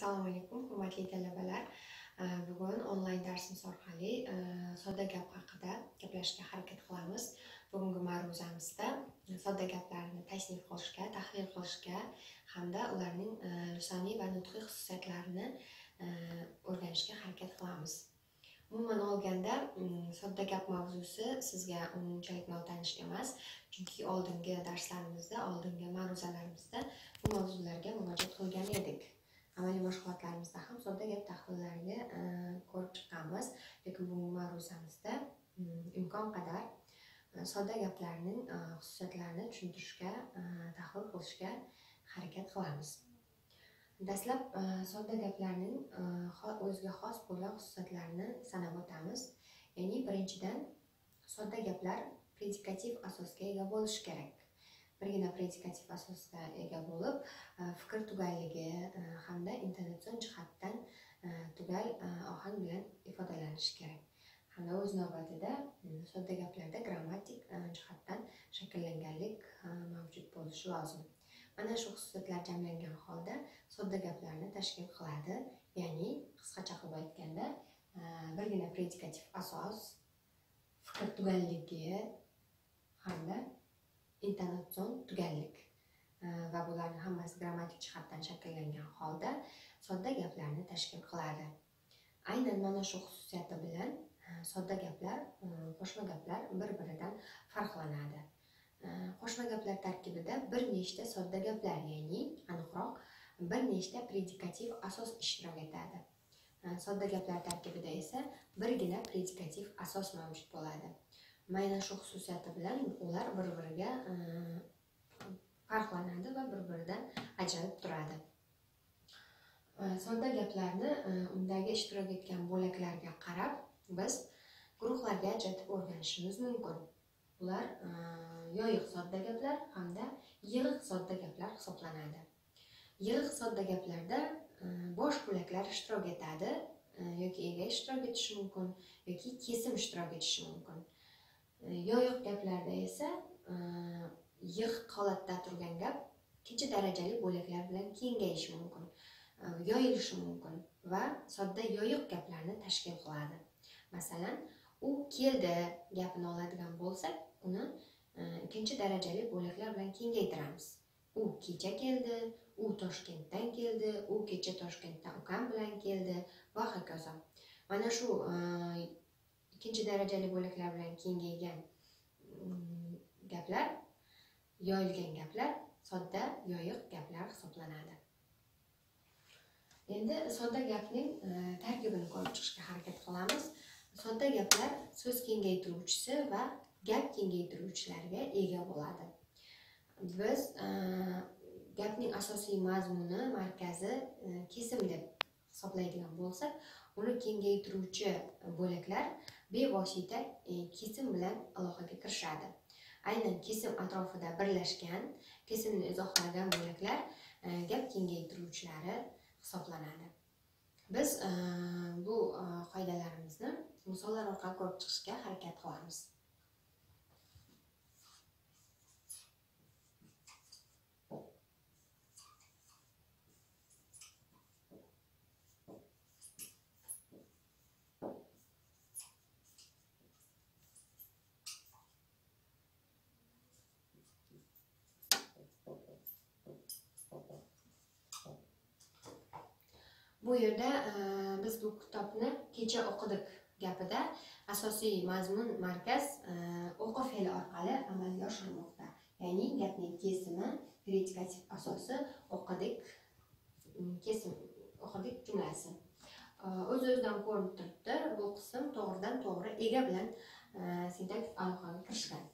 assalomu alaykum hurmatli talabalar. Bugun onlayn darsimiz orqali sodda gap haqida gaplashishga harakat qilamiz. Bugungi ma'ruzamizda sodda gaplarni tasnif qilishga tahlil qilishga hamda ularning lisoniy va nutqiy xususiyatlarini o'rganishga harakat qilamiz. Umuman olganda sodda gap mavzusi sizga unchalik notanish emas chunki oldingi darslarimizda oldingi ma'ruzalarimizda bu mavzularga murojaat qilgan edik. Amaliy mashg'ulotlarimizda ham sodda gap tahlillariga e, ko'rib chiqqanmiz. Lekin bugungi ma'ruzamizda mm, imkon qadar e, sodda gaplarning e, xususiyatlarini tushuntirishga tahlil qilishga harakat qilamiz. Dastlab sodda gaplarning o'ziga xos bo'lgan xususiyatlarini sanab o'tamiz. Ya'ni birinchidan sodda gaplar predikativ asosga ega bo'lishi kerak. Birgina predikativ asosga ega bo'lib e, fikr tugalligi e, hamda intonatsion jihatdan e, tugal ohang bilan ifodalanishi kerak. Hamda o'z navbatida sodda gaplarda grammatik jihatdan shakllanganlik mavjud bo'lishi lozim. Mana shu xususiyatlar jamlangan holda sodda gaplarni tashkil qiladi. Ya'ni qisqacha qilib aytganda birgina predikativ asos fikr tugalligi hamda intonatsion tugallik. Va bularni hammasi grammatik jihatdan shakllangan holda sodda gaplarni tashkil qiladi. Aynan mana shu xususiyati bilan e, sodda gaplar e, qo'shma gaplar bir biridan farqlanadi e, qo'shma gaplar tarkibida bir nechta sodda gaplar ya'ni aniqroq bir nechta predikativ asos ishtirok etadi. Sodda gaplar tarkibida esa birgina predikativ asos mavjud bo'ladi. Mayda shu xususiyati bilan ular bir biriga e, farqlanadi va bir biridan ajralib turadi. E, sodda gaplarni e, undagi ishtirok etgan bo'laklarga qarab biz guruhlarga ajratib o'rganishimiz mumkin. Ular yoyiq sodda gaplar hamda yig'iq sodda gaplar hisoblanadi. Yig'iq sodda gaplarda bosh bo'laklar ishtirok etadi yoki ega ishtirok etishi mumkin yoki kesim ishtirok etishi mumkin. Э, yo'q gaplarda esa э, yig' yiq holatda turgan gap kichik darajali bo'laklar bilan kengayishi mumkin e, yoyilishi mumkin va sodda yoyiq gaplarni tashkil qiladi. Masalan u keldi gapini oladigan bo'lsak uni e, ikkinchi darajali bo'laklar bilan kengaytiramiz. U kecha keldi u toshkentdan keldi u kecha toshkentdan ukam bilan keldi va hokazo. Mana shu e, ikkinchi darajali bo'laklar bilan kengaygan mm, gaplar yoyilgan gaplar sodda yoyiq gaplar hisoblanadi. Endi sodda gapning e, tarkibini ko'rib chiqishga harakat qilamiz. Sodda gaplar so'z kengaytiruvchisi va gap kengaytiruvchilarga ega bo'ladi. Biz e, gapning asosiy mazmuni markazi e, kesim deb hisoblaydigan bo'lsak uni kengaytiruvchi bo'laklar bevosita e, kesim bilan aloqaga kirishadi. Aynan kesim atrofida birlashgan kesimni izohlagan bo'laklar e, gap kengaytiruvchilari hisoblanadi. Biz e, bu qoidalarimizni misollar orqali ko'rib chiqishga harakat qilamiz. Bu yerda e, biz bu kitobni kecha o'qidik gapida. Asosiy mazmun markaz e, o'qi fe'li orqali amalga oshirilmoqda. Ya'ni gapning kesimi predikativ asosi o'qidik kesim o'qidik jumlasi. E, o'z o'zidan ko'rinib turibdi. Bu qism to'g'ridan to'g'ri ega bilan e, sintaktik aloqaga kirishgan.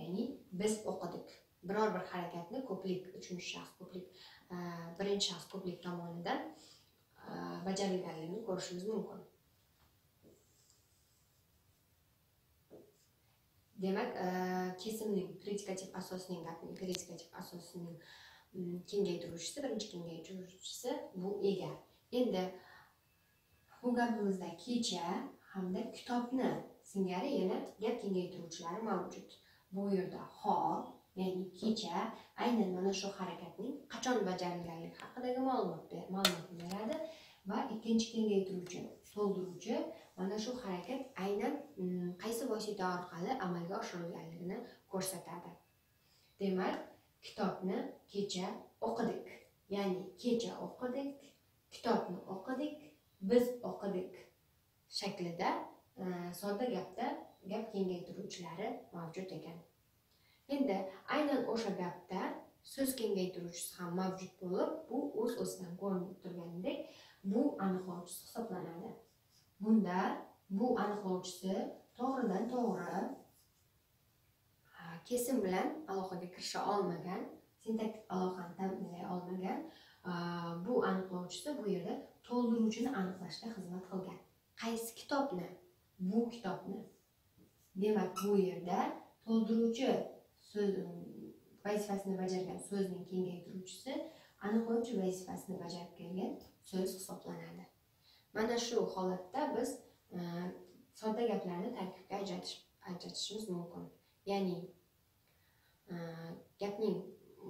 Ya'ni biz o'qidik. Biror bir harakatni ko'plik uchinchi shaxs ko'plik e, birinchi shaxs ko'plik tomonidan bajarilganligini ko'rishimiz mumkin demak kesimning predikativ asosning gapning predikativ asosining kengaytiruvchisi birinchi kengaytiruvchisi bu ega endi bu gapimizda kecha hamda kitobni singari yana gap kengaytiruvchilari mavjud bu yerda hol ya'ni kecha aynan mana shu harakatning qachon bajarilganligi haqidagi ma'lumot ma'lumotni ikkinchi kengaytiruvchi to'ldiruvchi mana shu harakat aynan mm, qaysi vosita orqali amalga oshirilganligini ko'rsatadi. Demak kitobni kecha o'qidik. Ya'ni kecha o'qidik kitobni o'qidik biz o'qidik shaklida e, sodda gapda gap kengaytiruvchilari mavjud ekan. Endi aynan o'sha gapda so'z kengaytiruvchisi ham mavjud bo'lib bu o'z o'zidan ko'rinib turganidek bu aniqlovchisi hisoblanadi. Bunda bu aniqlovchisi to'g'ridan to'g'ri kesim bilan aloqaga kirisha olmagan sintaktik aloqani ta'minlay olmagan bu aniqlovchisi bu yerda to'ldiruvchini aniqlashga xizmat qilgan. Qaysi kitobni? Bu kitobni. Demak bu yerda to'ldiruvchi so'z vazifasini bajargan so'zning kengaytiruvchisi aniqlovchi vazifasini bajarib kelgan so'z hisoblanadi. Mana shu holatda biz e, sodda gaplarni tarkibga ajratishimiz mumkin. Ya'ni e, gapning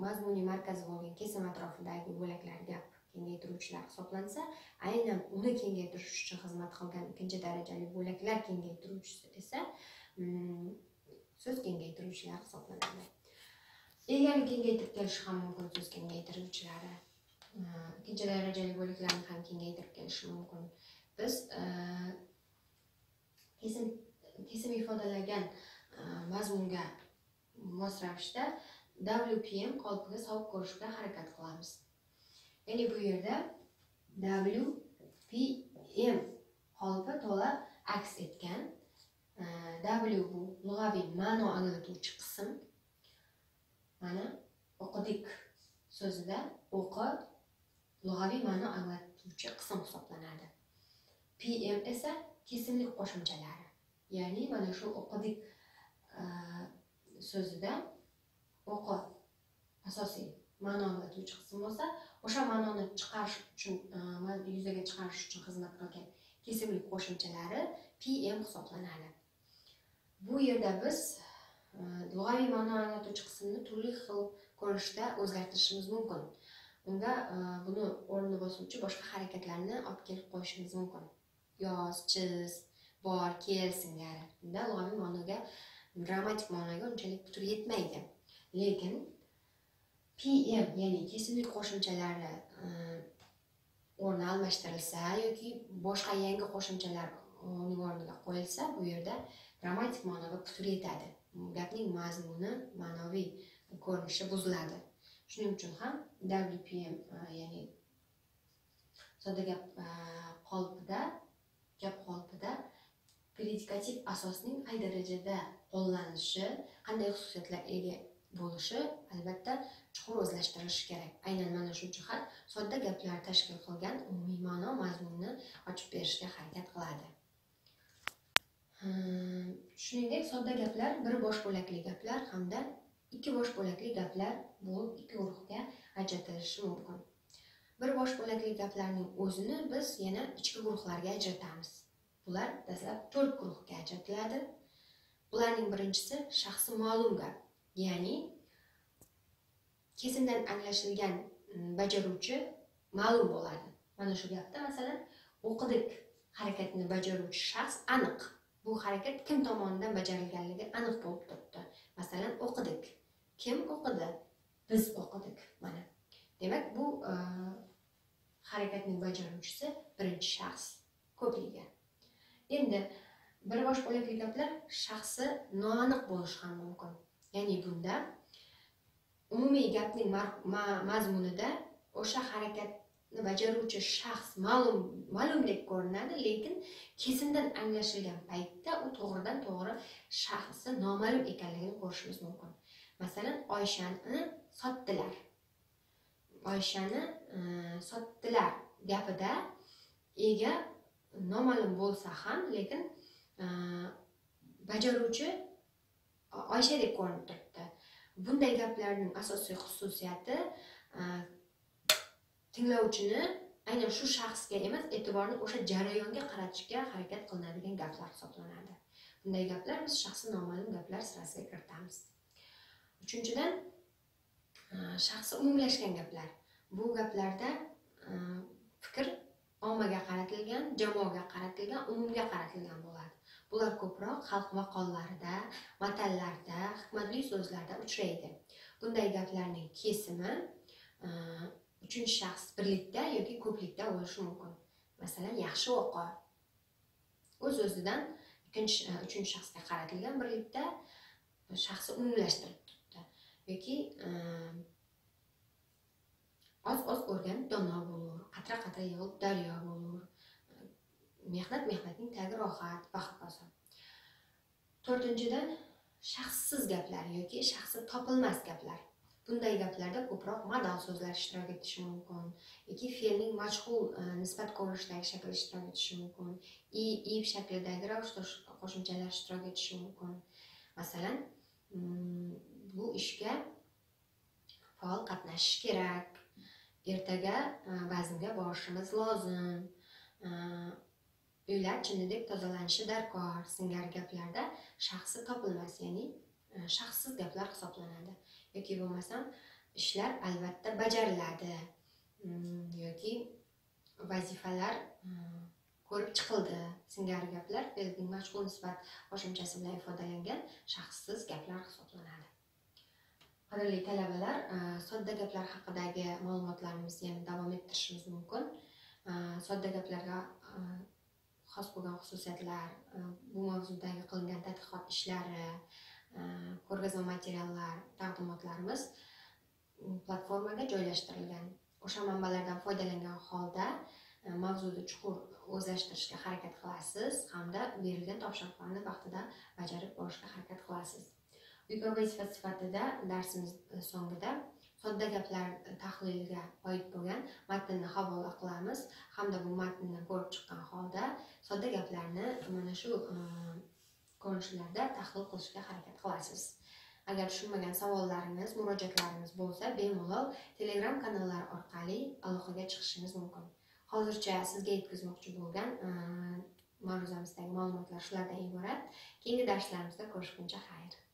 mazmuniy markazi bo'lgan kesim atrofidagi bo'laklar gap kengaytiruvchilar hisoblansa aynan uni kengaytirish uchun xizmat qilgan ikkinchi darajali bo'laklar kengaytiruvchisi esa so'z kengaytiruvchilar hisoblanadi egani kengaytirib kelishi ham mumkin so'z kengaytiruvchilari ikkinchi darajali bo'laklarni ham kengaytirib kelishi mumkin biz kesim kesim ifodalagan e, mazmunga mos ravishda wpm qolipiga solib ko'rishga harakat qilamiz ya'ni bu yerda wpm qolipi to'la aks etgan w bu lug'aviy ma'no anglatuvchi qism mana o'qidik so'zida o'qi lug'aviy ma'no anglatuvchi qism hisoblanadi pm esa kesimlik qo'shimchalari ya'ni mana shu o'qidik so'zida o'qi asosiy ma'no anglatuvchi qism bo'lsa o'sha ma'noni chiqarish uchun yuzaga chiqarish uchun xizmat qilgan kesimlik qo'shimchalari pm hisoblanadi bu yerda biz e, lug'aviy ma'no anglatuvchi qismni turli xil ko'rinishda o'zgartirishimiz mumkin. Unda e, buni o'rnini bosuvchi boshqa harakatlarni olib kelib qo'yishimiz mumkin. Yoz chiz bor kel singari bunda lug'aviy ma'noga grammatik ma'noga unchalik putur yetmaydi. Lekin pm ya'ni kesimlik qo'shimchalari e, o'rni almashtirilsa yoki boshqa yangi qo'shimchalar uning qo'yilsa bu yerda grammatik ma'noga putur yetadi. Gapning mazmuni ma'noviy ko'rinishi buziladi. Shuning uchun ham wpm e, ya'ni sodda gap e, qolipida gap qolipida predikativ asosning qay darajada qo'llanishi qanday xususiyatlarga ega bo'lishi albatta chuqur o'zlashtirilishi kerak. Aynan mana shu jihat sodda gaplar tashkil qilgan umumiy ma'no mazmunni ochib berishga harakat qiladi. Shuningdek sodda gaplar bir bosh bo'lakli gaplar hamda ikki bosh bo'lakli gaplar bo'lib ikki guruhga ajratilishi mumkin. Bir bosh bo'lakli gaplarning o'zini biz yana ichki guruhlarga ajratamiz. Bular dastlab to'rt guruhga ajratiladi. Bularning birinchisi shaxsi ma'lum gap ya'ni kesimdan anglashilgan bajaruvchi ma'lum bo'ladi. Mana shu gapda masalan o'qidik harakatini bajaruvchi shaxs aniq. Bu harakat kim tomonidan bajarilganligi aniq bo'lib turibdi. Masalan o'qidik. Kim o'qidi? Biz o'qidik mana. Demak bu e, harakatning bajaruvchisi birinchi shaxs ko'pligi. Endi bir bosh bo'lakli gaplar shaxsi noaniq bo'lishi ham mumkin. Ya'ni bunda umumiy gapning mazmunida o'sha harakat bajaruvchi shaxs ma'lum ma'lumdek ko'rinadi lekin kesimdan anglashilgan paytda u to'g'ridan to'g'ri shaxsi noma'lum ekanligini ko'rishimiz mumkin. Masalan oyshani sotdilar. Oyshani e, sotdilar gapida ega noma'lum bo'lsa ham lekin e, bajaruvchi oysha deb ko'rinib turibdi. Bunday gaplarning asosiy xususiyati e, tinglovchini aynan shu shaxsga emas e'tiborni o'sha jarayonga qaratishga harakat qilinadigan gaplar hisoblanadi. Bunday gaplar biz shaxsi noma'lum gaplar sirasiga kiritamiz. Uchinchidan e, shaxsi umumlashgan gaplar. Bu gaplarda e, fikr ommaga qaratilgan jamoaga qaratilgan umumga qaratilgan bo'ladi. Bular ko'proq xalq maqollarida matallarda hikmatli so'zlarda uchraydi. Bunday gaplarning kesimi e, uchinchi shaxs birlikda yoki ko'plikda bo'lishi mumkin. Masalan yaxshi o'qi. O'z o'zidan ikkinchi e, uchinchi shaxsga qaratilgan birlikda shaxsni umumlashtirib turibdi. Yoki e, oz oz o'rganib dono bo'lur qatra qatra yig'ib daryo bo'lur. Mehnat mehnatning tagi rohat va hokazo to'rtinchidan shaxssiz gaplar yoki shaxsi topilmas gaplar. Bunday gaplarda ko'proq madal so'zlar ishtirok etishi mumkin. Yoki fe'lning majhul e, nisbat ko'rinishidagi shakli ishtirok etishi mumkin. I ib shaklidagi ravishda qo'shimchalar ishtirok etishi mumkin. Masalan mm, bu ishga faol qatnashish kerak. Ertaga e, vaznga borishimiz lozim. E, uylar chinnidek tozalanishi darkor. Singari gaplarda shaxsi topilmas ya'ni shaxssiz gaplar hisoblanadi. Yoki bo'lmasam ishlar albatta bajariladi. Mm, yoki vazifalar mm, ko'rib chiqildi. Singari gaplar fe'lning mashg'ul nisbat qo'shimchasi bilan ifodalangan shaxssiz gaplar hisoblanadi. Qadrli talabalar e, sodda gaplar haqidagi ma'lumotlarimizni yana davom ettirishimiz mumkin. E, sodda gaplarga e, xos bo'lgan xususiyatlar bu mavzudagi qilingan tadqiqot ishlari Э, ko'rgazma materiallar taqdimotlarimiz mm, platformaga joylashtirilgan. O'sha manbalardan foydalangan holda e, mavzuni chuqur o'zlashtirishga harakat qilasiz hamda berilgan topshiriqlarni vaqtida bajarib borishga harakat qilasiz. Uyga vazifa sifatida darsimiz e, so'ngida sodda gaplar e, tahliliga oid bo'lgan matnni havola qilamiz. Hamda bu matnni ko'rib chiqqan holda sodda gaplarni mana shu ko'rinishlarda tahlil qilishga harakat qilasiz. Agar tushunmagan savollaringiz murojaatlaringiz bo'lsa bemalol telegram kanallar orqali aloqaga chiqishingiz mumkin. Hozircha sizga yetkazmoqchi bo'lgan e, ma'ruzamizdagi ma'lumotlar shulardan iborat. Keyingi darslarimizda ko'rishguncha xayr.